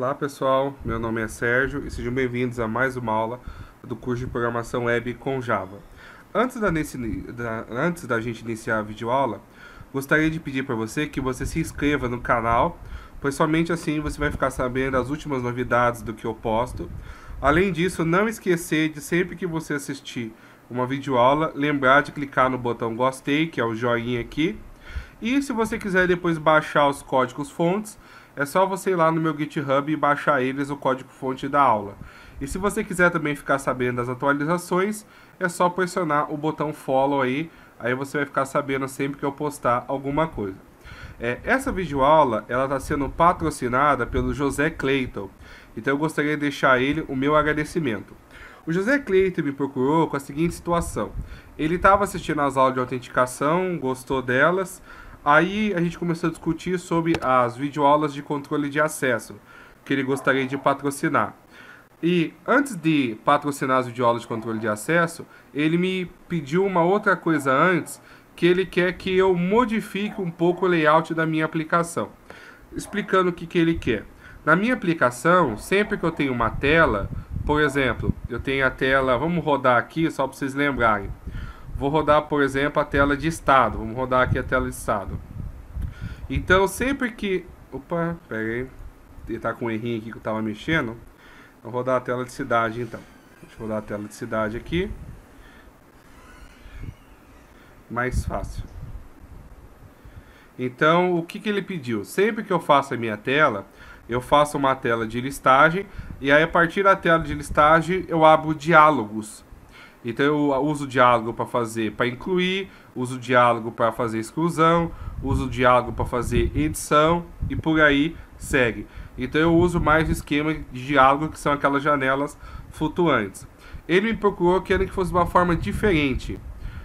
Olá pessoal, meu nome é Sérgio e sejam bem-vindos a mais uma aula do curso de Programação Web com Java. Antes da, da, antes da gente iniciar a videoaula, gostaria de pedir para você que você se inscreva no canal, pois somente assim você vai ficar sabendo as últimas novidades do que eu posto. Além disso, não esquecer de sempre que você assistir uma videoaula, lembrar de clicar no botão gostei, que é o joinha aqui. E se você quiser depois baixar os códigos fontes, é só você ir lá no meu GitHub e baixar eles o código fonte da aula. E se você quiser também ficar sabendo das atualizações, é só pressionar o botão follow aí, aí você vai ficar sabendo sempre que eu postar alguma coisa. É, essa videoaula está sendo patrocinada pelo José Clayton, então eu gostaria de deixar ele o meu agradecimento. O José Cleiton me procurou com a seguinte situação. Ele estava assistindo as aulas de autenticação, gostou delas, aí a gente começou a discutir sobre as videoaulas de controle de acesso, que ele gostaria de patrocinar. E antes de patrocinar as videoaulas de controle de acesso, ele me pediu uma outra coisa antes, que ele quer que eu modifique um pouco o layout da minha aplicação. Explicando o que, que ele quer. Na minha aplicação, sempre que eu tenho uma tela, por exemplo, eu tenho a tela, vamos rodar aqui só para vocês lembrarem. Vou rodar, por exemplo, a tela de estado. Vamos rodar aqui a tela de estado. Então, sempre que... Opa, aí. Ele tá com um errinho aqui que eu tava mexendo. Vou rodar a tela de cidade, então. Deixa eu rodar a tela de cidade aqui. Mais fácil. Então, o que, que ele pediu? Sempre que eu faço a minha tela, eu faço uma tela de listagem e aí a partir da tela de listagem eu abro diálogos. Então eu uso o diálogo para fazer, para incluir, uso o diálogo para fazer exclusão, uso o diálogo para fazer edição e por aí segue. Então eu uso mais o esquema de diálogo que são aquelas janelas flutuantes. Ele me procurou querendo que fosse uma forma diferente.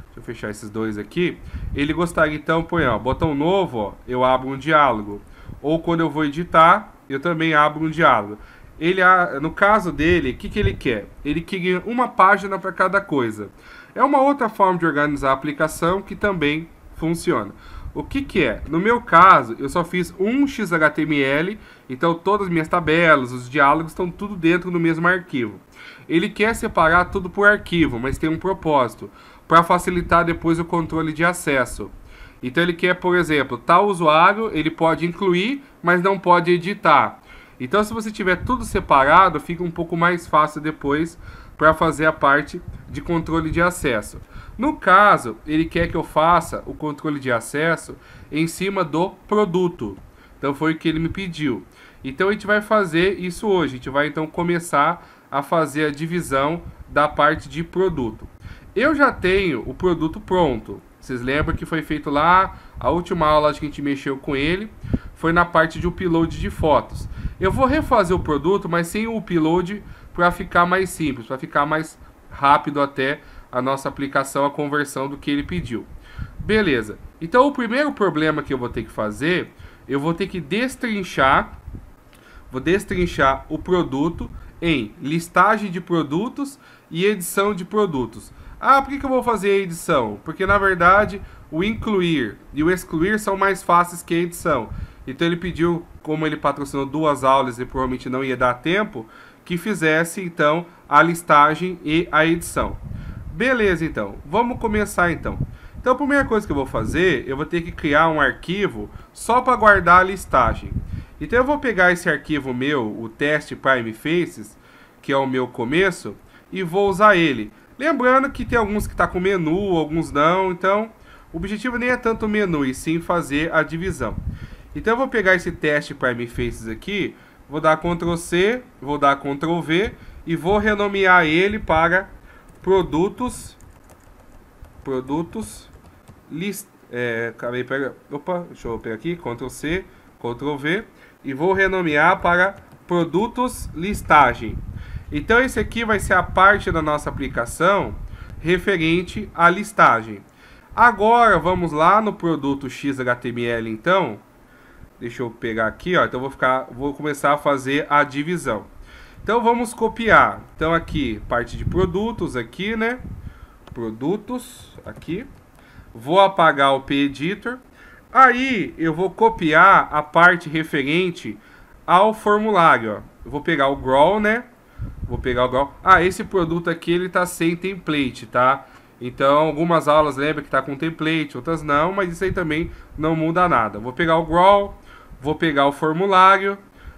Deixa eu fechar esses dois aqui. Ele gostaria então, põe ó, botão novo, ó, eu abro um diálogo. Ou quando eu vou editar, eu também abro um diálogo. Ele, no caso dele, o que, que ele quer? Ele queria uma página para cada coisa. É uma outra forma de organizar a aplicação que também funciona. O que, que é? No meu caso, eu só fiz um XHTML, então todas as minhas tabelas, os diálogos estão tudo dentro do mesmo arquivo. Ele quer separar tudo por arquivo, mas tem um propósito, para facilitar depois o controle de acesso. Então ele quer, por exemplo, tal usuário, ele pode incluir, mas não pode editar. Então se você tiver tudo separado, fica um pouco mais fácil depois para fazer a parte de controle de acesso. No caso, ele quer que eu faça o controle de acesso em cima do produto. Então foi o que ele me pediu. Então a gente vai fazer isso hoje. A gente vai então começar a fazer a divisão da parte de produto. Eu já tenho o produto pronto. Vocês lembram que foi feito lá, a última aula que a gente mexeu com ele, foi na parte de upload de fotos. Eu vou refazer o produto, mas sem o upload para ficar mais simples, para ficar mais rápido até a nossa aplicação, a conversão do que ele pediu. Beleza. Então o primeiro problema que eu vou ter que fazer, eu vou ter que destrinchar, vou destrinchar o produto em listagem de produtos e edição de produtos. Ah, por que, que eu vou fazer a edição? Porque na verdade o incluir e o excluir são mais fáceis que a edição. Então ele pediu, como ele patrocinou duas aulas e provavelmente não ia dar tempo, que fizesse então a listagem e a edição. Beleza, então. Vamos começar então. Então a primeira coisa que eu vou fazer, eu vou ter que criar um arquivo só para guardar a listagem. Então eu vou pegar esse arquivo meu, o teste Prime Faces, que é o meu começo, e vou usar ele. Lembrando que tem alguns que está com menu, alguns não, então o objetivo nem é tanto menu, e sim fazer a divisão. Então eu vou pegar esse teste Prime Faces aqui, vou dar Ctrl C, vou dar Ctrl V e vou renomear ele para produtos produtos list é, acabei pega, opa, deixa eu pegar aqui, Ctrl C, Ctrl V e vou renomear para produtos listagem. Então esse aqui vai ser a parte da nossa aplicação referente à listagem. Agora vamos lá no produto XHTML então Deixa eu pegar aqui, ó. Então vou ficar, vou começar a fazer a divisão. Então vamos copiar. Então aqui, parte de produtos aqui, né? Produtos aqui. Vou apagar o editor. Aí eu vou copiar a parte referente ao formulário. Ó. Vou pegar o Growl, né? Vou pegar o Growl. Ah, esse produto aqui ele tá sem template, tá? Então, algumas aulas lembra que tá com template, outras não, mas isso aí também não muda nada. Vou pegar o Growl, vou pegar o formulário,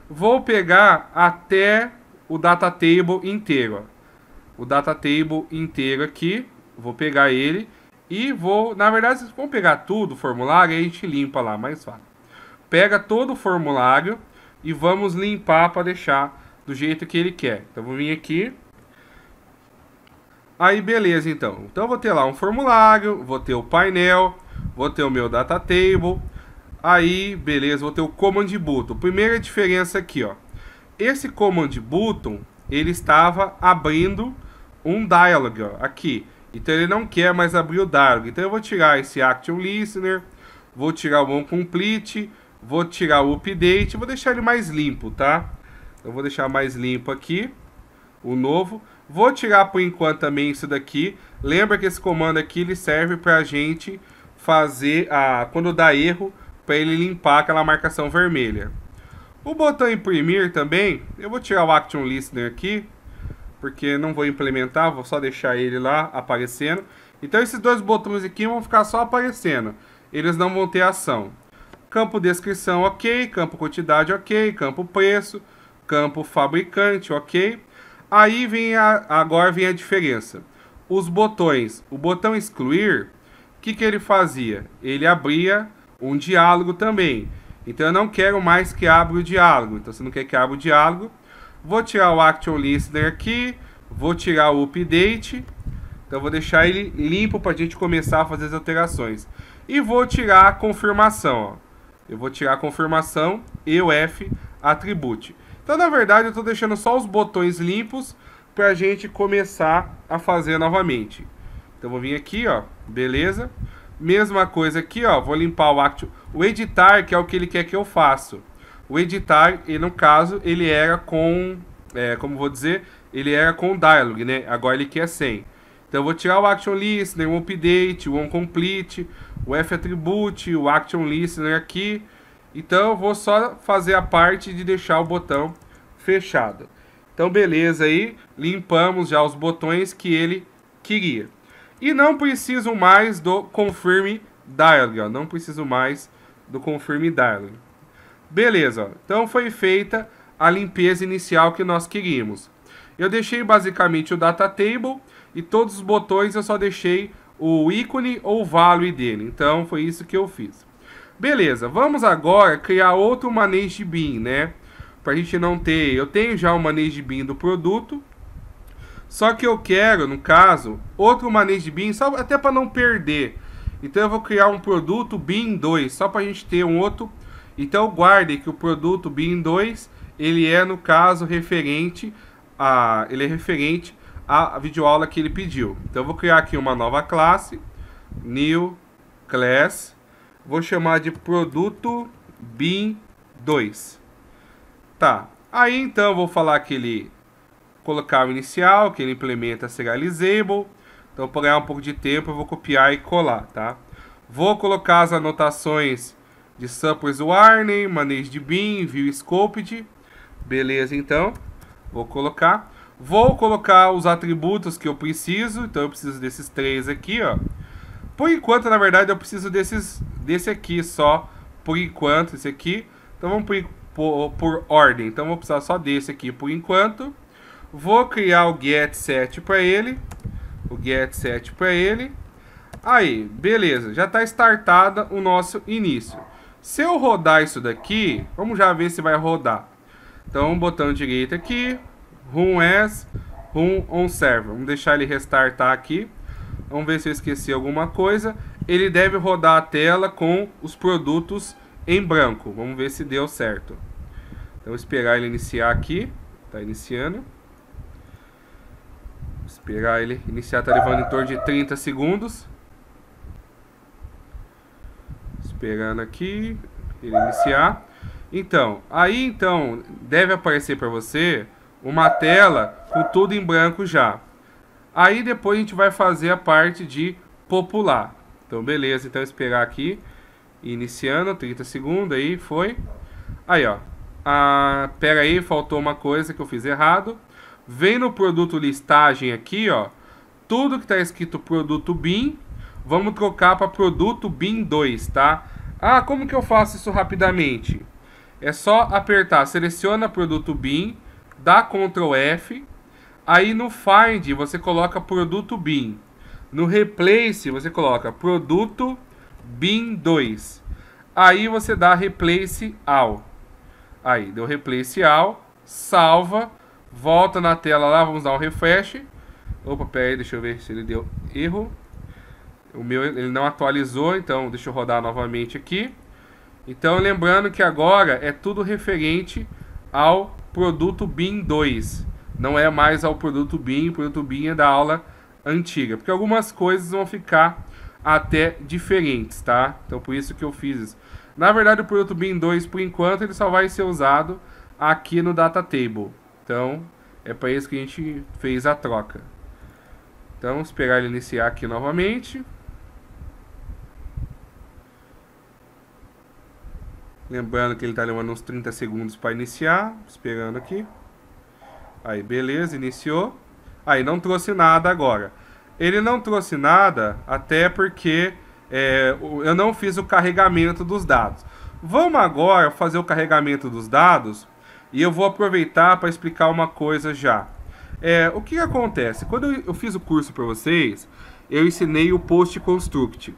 vou pegar até o data table inteiro. O data table inteiro aqui, vou pegar ele e vou, na verdade, vamos pegar tudo o formulário e a gente limpa lá, mais fácil. Pega todo o formulário e vamos limpar para deixar do jeito que ele quer. Então vou vir aqui. Aí beleza, então. Então vou ter lá um formulário, vou ter o painel, vou ter o meu data table. Aí, beleza, vou ter o command button. Primeira diferença aqui, ó. Esse command button, ele estava abrindo um dialog, ó, aqui. Então ele não quer mais abrir o dialog. Então eu vou tirar esse action listener, vou tirar o onComplete, vou tirar o update, vou deixar ele mais limpo, tá? Eu vou deixar mais limpo aqui, o novo. Vou tirar por enquanto também isso daqui. Lembra que esse comando aqui ele serve para a gente fazer a quando dá erro para ele limpar aquela marcação vermelha. O botão imprimir também, eu vou tirar o action listener aqui, porque não vou implementar, vou só deixar ele lá aparecendo. Então esses dois botões aqui vão ficar só aparecendo, eles não vão ter ação. Campo descrição, ok. Campo quantidade, ok. Campo preço, campo fabricante, ok. Aí vem a, agora vem a diferença. Os botões, o botão excluir, o que, que ele fazia? Ele abria um diálogo também. Então eu não quero mais que abra o diálogo. Então se não quer que abra o diálogo, Vou tirar o Action Listener aqui. Vou tirar o Update. Então vou deixar ele limpo para a gente começar a fazer as alterações. E vou tirar a confirmação. Ó. Eu vou tirar a confirmação e o F Attribute. Então na verdade eu estou deixando só os botões limpos para a gente começar a fazer novamente. Então vou vir aqui, ó, beleza. Mesma coisa aqui, ó, vou limpar o Action, o editar, que é o que ele quer que eu faça. O editar, e no caso, ele era com, é, como vou dizer, ele era com dialog, né? Agora ele quer sem. Então eu vou tirar o action listener, o update, o onComplete, o f attribute, o action listener aqui. Então eu vou só fazer a parte de deixar o botão fechado. Então beleza aí, limpamos já os botões que ele queria. E não preciso mais do confirm dialog, ó. não preciso mais do confirm dialog. Beleza, então foi feita a limpeza inicial que nós queríamos. Eu deixei basicamente o data table e todos os botões eu só deixei o ícone ou value dele. Então foi isso que eu fiz. Beleza, vamos agora criar outro manage bin, né? Para a gente não ter, eu tenho já o manage bin do produto, só que eu quero, no caso, outro manage bin, só até para não perder. Então eu vou criar um produto bin 2, só para a gente ter um outro então guarde que o produto BIM 2 ele é no caso referente a ele é referente à videoaula que ele pediu. Então eu vou criar aqui uma nova classe, new class, vou chamar de produto BIM 2. Tá. Aí então eu vou falar que ele colocar o inicial, que ele implementa serializable. Então para ganhar um pouco de tempo eu vou copiar e colar, tá? Vou colocar as anotações de samples warning, manage de bin, view scoped. Beleza, então. Vou colocar. Vou colocar os atributos que eu preciso. Então eu preciso desses três aqui, ó. Por enquanto, na verdade, eu preciso desses, desse aqui só. Por enquanto, esse aqui. Então vamos por, por, por ordem. Então vou precisar só desse aqui por enquanto. Vou criar o get set para ele. O get set para ele. Aí, beleza. Já está startada o nosso início. Se eu rodar isso daqui, vamos já ver se vai rodar. Então, botão direito aqui, Run as, Run on server. Vamos deixar ele restartar aqui. Vamos ver se eu esqueci alguma coisa. Ele deve rodar a tela com os produtos em branco. Vamos ver se deu certo. Então, esperar ele iniciar aqui. Está iniciando. Esperar ele iniciar, está levando em torno de 30 segundos. Esperando aqui, ele iniciar. Então, aí então deve aparecer para você uma tela com tudo em branco já. Aí depois a gente vai fazer a parte de popular. Então, beleza, então esperar aqui, iniciando, 30 segundos, aí foi. Aí, ó, Ah, pera aí, faltou uma coisa que eu fiz errado. Vem no produto listagem aqui, ó. Tudo que está escrito produto BIM, vamos trocar para produto BIM 2, tá? Ah, como que eu faço isso rapidamente? É só apertar, seleciona produto BIM, dá Ctrl F, aí no Find você coloca produto BIM. No Replace você coloca produto BIM 2. Aí você dá Replace All. Aí, deu replace all, salva, volta na tela lá, vamos dar um refresh. Opa, pera aí, deixa eu ver se ele deu erro. O meu ele não atualizou, então deixa eu rodar novamente aqui. Então, lembrando que agora é tudo referente ao produto BIM 2. Não é mais ao produto BIM, o produto BIM é da aula antiga. Porque algumas coisas vão ficar até diferentes, tá? Então, por isso que eu fiz isso. Na verdade, o produto BIM 2, por enquanto, ele só vai ser usado aqui no Data Table. Então, é para isso que a gente fez a troca. Então, esperar ele iniciar aqui novamente. Lembrando que ele está levando uns 30 segundos para iniciar. Esperando aqui. Aí, beleza, iniciou. Aí, não trouxe nada agora. Ele não trouxe nada até porque é, eu não fiz o carregamento dos dados. Vamos agora fazer o carregamento dos dados e eu vou aproveitar para explicar uma coisa já. É, o que acontece? Quando eu, fiz o curso para vocês, eu ensinei o Post Construct.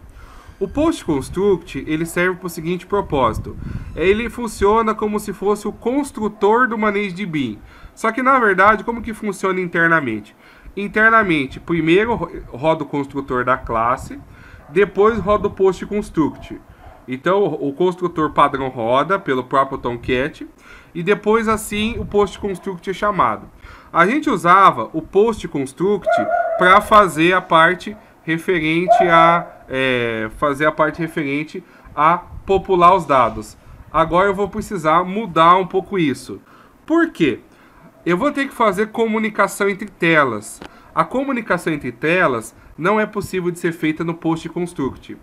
O Post Construct ele serve para o seguinte propósito: ele funciona como se fosse o construtor do manejo de BIM. Só que na verdade, como que funciona internamente? Internamente, primeiro roda o construtor da classe depois roda o post construct. Então o construtor padrão roda pelo próprio Tomcat e depois assim o post construct é chamado. A gente usava o post construct para fazer a parte referente a é, fazer a parte referente a popular os dados. Agora eu vou precisar mudar um pouco isso. Por quê? Eu vou ter que fazer comunicação entre telas. A comunicação entre telas não é possível de ser feita no Post Construct.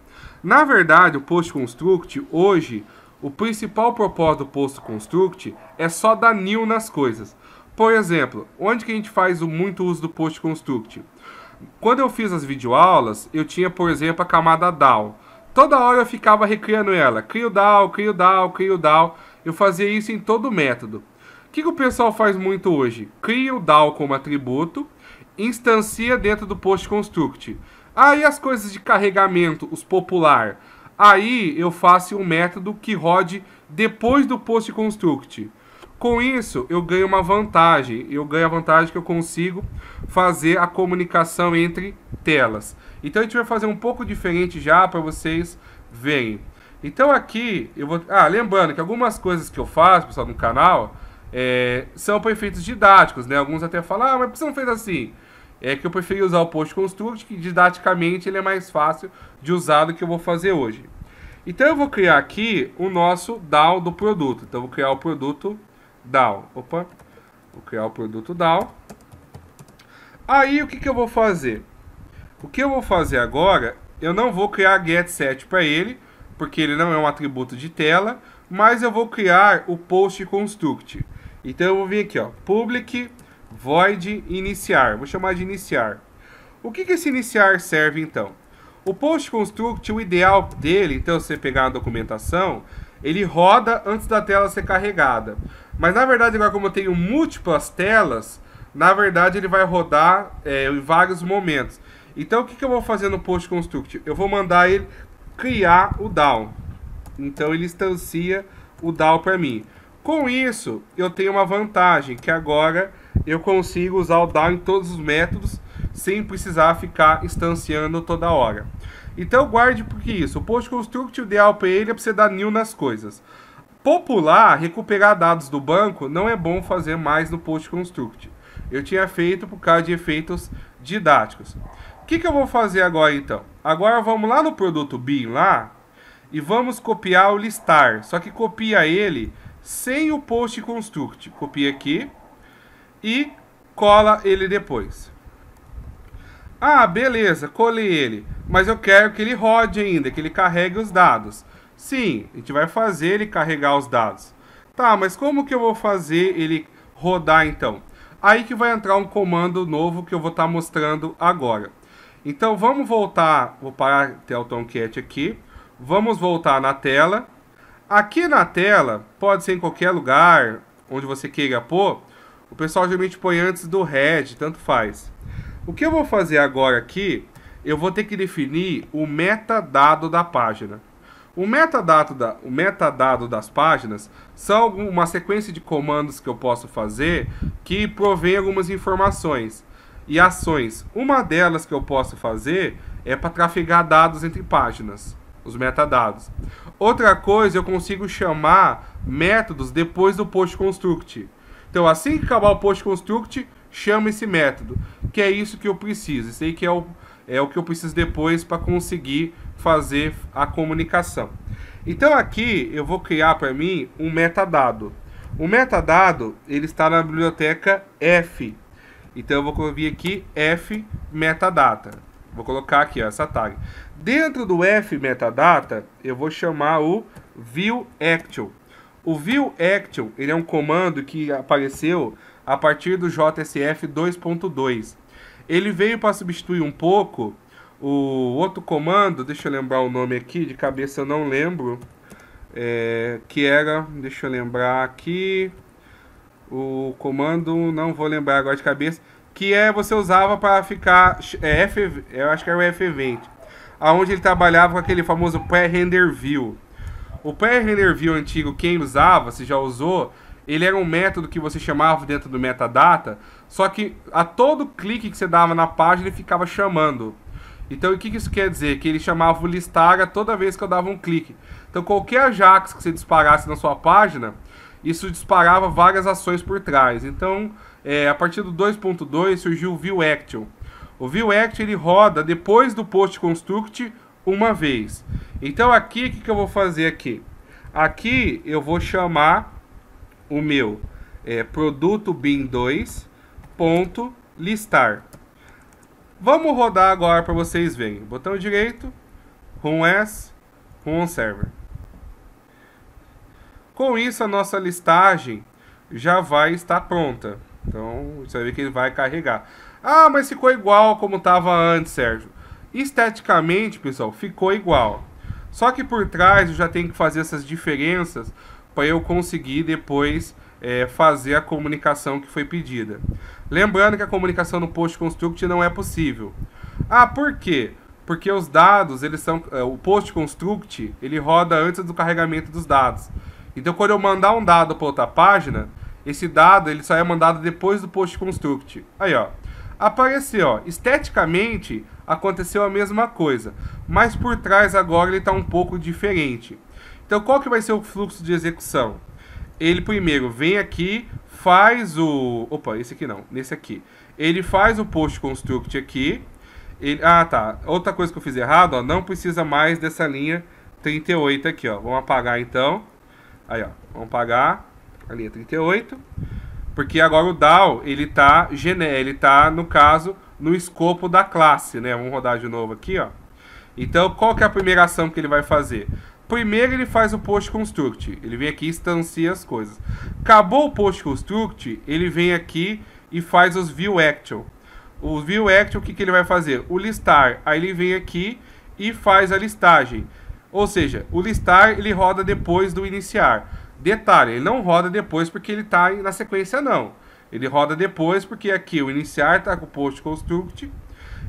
Na verdade, o Post Construct, hoje, o principal propósito do Post Construct é só dar new nas coisas. Por exemplo, onde que a gente faz muito uso do Post Construct? Quando eu fiz as videoaulas, eu tinha, por exemplo, a camada DAO. Toda hora eu ficava recriando ela. Crio DAO, crio DAO, crio DAO. Eu fazia isso em todo o método. O que, que o pessoal faz muito hoje? Cria o DAO como atributo instancia dentro do post construct. Aí as coisas de carregamento, os popular. Aí eu faço um método que rode depois do post construct. Com isso, eu ganho uma vantagem. Eu ganho a vantagem que eu consigo fazer a comunicação entre telas. Então a gente vai fazer um pouco diferente já para vocês verem. Então aqui eu vou. Ah, lembrando que algumas coisas que eu faço, pessoal, no canal, é, são para efeitos didáticos, né? Alguns até falam, ah, mas por que você não fez assim? É que eu preferi usar o Post Construct, que didaticamente ele é mais fácil de usar do que eu vou fazer hoje. Então eu vou criar aqui o nosso DAO do produto. Então eu vou criar o produto DAO. Opa, vou criar o produto DAO. Aí o que, que eu vou fazer? O que eu vou fazer agora, eu não vou criar getSet para ele, porque ele não é um atributo de tela, mas eu vou criar o Post Construct. Então eu vou vir aqui, ó, public void iniciar. Vou chamar de iniciar. O que, que esse iniciar serve então? O post construct, o ideal dele, então você pegar a documentação, ele roda antes da tela ser carregada. Mas na verdade, agora como eu tenho múltiplas telas, na verdade ele vai rodar é, em vários momentos. Então o que, que eu vou fazer no post construct? Eu vou mandar ele criar o DAO. Então ele instancia o DAO para mim. Com isso, eu tenho uma vantagem, que agora eu consigo usar o DAO em todos os métodos sem precisar ficar instanciando toda hora. Então guarde porque isso. O post construct ideal para ele é para você dar new nas coisas. Popular, recuperar dados do banco não é bom fazer mais no post construct. Eu tinha feito por causa de efeitos didáticos. O que, que eu vou fazer agora então? Agora vamos lá no produto BIM lá e vamos copiar o listar. Só que copia ele sem o post construct. Copia aqui e cola ele depois. Ah, beleza, colei ele, mas eu quero que ele rode ainda, que ele carregue os dados. Sim, a gente vai fazer ele carregar os dados. Tá, mas como que eu vou fazer ele rodar então? Aí que vai entrar um comando novo que eu vou estar tá mostrando agora. Então vamos voltar, vou parar o Tomcat aqui. Vamos voltar na tela. Aqui na tela, pode ser em qualquer lugar onde você queira pôr, o pessoal geralmente põe antes do head, tanto faz. O que eu vou fazer agora aqui, eu vou ter que definir o metadado da página. O metadado, da, o metadado das páginas são uma sequência de comandos que eu posso fazer que provém algumas informações e ações. Uma delas que eu posso fazer é para trafegar dados entre páginas, os metadados. Outra coisa, eu consigo chamar métodos depois do post construct. Então, assim que acabar o post construct, chama esse método, que é isso que eu preciso. Isso aí que é o, é o que eu preciso depois para conseguir fazer a comunicação. Então aqui eu vou criar para mim um metadado. O metadado ele está na biblioteca F. Então eu vou vir aqui F metadata. Vou colocar aqui ó, essa tag. Dentro do F metadata eu vou chamar o view actual. O view actual ele é um comando que apareceu a partir do JSF 2.2. Ele veio para substituir um pouco o outro comando, deixa eu lembrar o nome aqui, de cabeça eu não lembro. É, que era, deixa eu lembrar aqui. O comando, não vou lembrar agora de cabeça. Que é você usava para ficar. É, F, eu acho que era o F20. Onde ele trabalhava com aquele famoso pré-render view. O pré-render view antigo, quem usava, se já usou, ele era um método que você chamava dentro do metadata, só que a todo clique que você dava na página ele ficava chamando. Então, o que, isso quer dizer? Que ele chamava o listar toda vez que eu dava um clique. Então, qualquer Ajax que você disparasse na sua página, isso disparava várias ações por trás. Então, é, a partir do 2.2 surgiu o View Action. O View Action ele roda depois do Post Construct uma vez. Então, aqui, o que, que eu vou fazer aqui? Aqui eu vou chamar o meu é, produto bin 2 ponto listar. Vamos rodar agora para vocês verem. Botão direito, Run as, on Server. Com isso, a nossa listagem já vai estar pronta. Então, você vai ver que ele vai carregar. Ah, mas ficou igual como estava antes, Sérgio. Esteticamente, pessoal, ficou igual. Só que por trás eu já tenho que fazer essas diferenças para eu conseguir depois é, fazer a comunicação que foi pedida. Lembrando que a comunicação no post construct não é possível. Ah, por quê? Porque os dados, eles são é, o post construct, ele roda antes do carregamento dos dados. Então, quando eu mandar um dado para outra página, esse dado ele só é mandado depois do post construct. Aí, ó, apareceu, ó, esteticamente aconteceu a mesma coisa, mas por trás agora ele está um pouco diferente. Então, qual que vai ser o fluxo de execução? Ele primeiro vem aqui, faz o... Opa, esse aqui não, nesse aqui. Ele faz o post construct aqui. Ele... Ah, tá. Outra coisa que eu fiz errado, ó, não precisa mais dessa linha 38 aqui, ó. Vamos apagar então. Aí, ó, vamos apagar a linha 38. Porque agora o DAO, ele tá, ele tá, no caso, no escopo da classe, né? Vamos rodar de novo aqui, ó. Então, qual que é a primeira ação que ele vai fazer? Primeiro ele faz o post construct. Ele vem aqui e instancia as coisas. Acabou o post construct, ele vem aqui e faz os view action. O view action, o que, que ele vai fazer? O listar. Aí ele vem aqui e faz a listagem. Ou seja, o listar ele roda depois do iniciar. Detalhe, ele não roda depois porque ele está na sequência não. Ele roda depois porque aqui o iniciar está com o post construct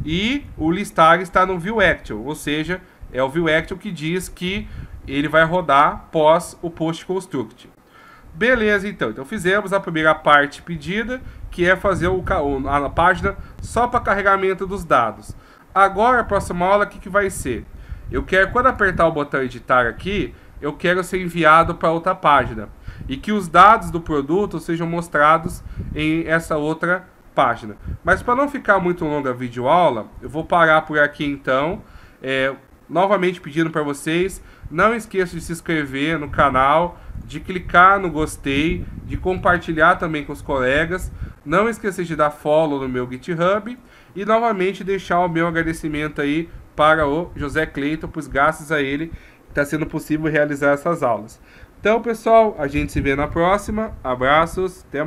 e o listar está no view action, ou seja, é o view action que diz que ele vai rodar pós o post construct. Beleza, então. Então fizemos a primeira parte pedida, que é fazer o, a página só para carregamento dos dados. Agora, a próxima aula, o que, que vai ser? Eu quero, quando apertar o botão editar aqui, eu quero ser enviado para outra página. E que os dados do produto sejam mostrados em essa outra página. Mas para não ficar muito longa a videoaula, eu vou parar por aqui então. É, novamente pedindo para vocês, não esqueça de se inscrever no canal, de clicar no gostei, de compartilhar também com os colegas. Não esqueça de dar follow no meu GitHub e novamente deixar o meu agradecimento aí para o José Cleiton, pois graças a ele está sendo possível realizar essas aulas. Então, pessoal, a gente se vê na próxima. Abraços, até mais.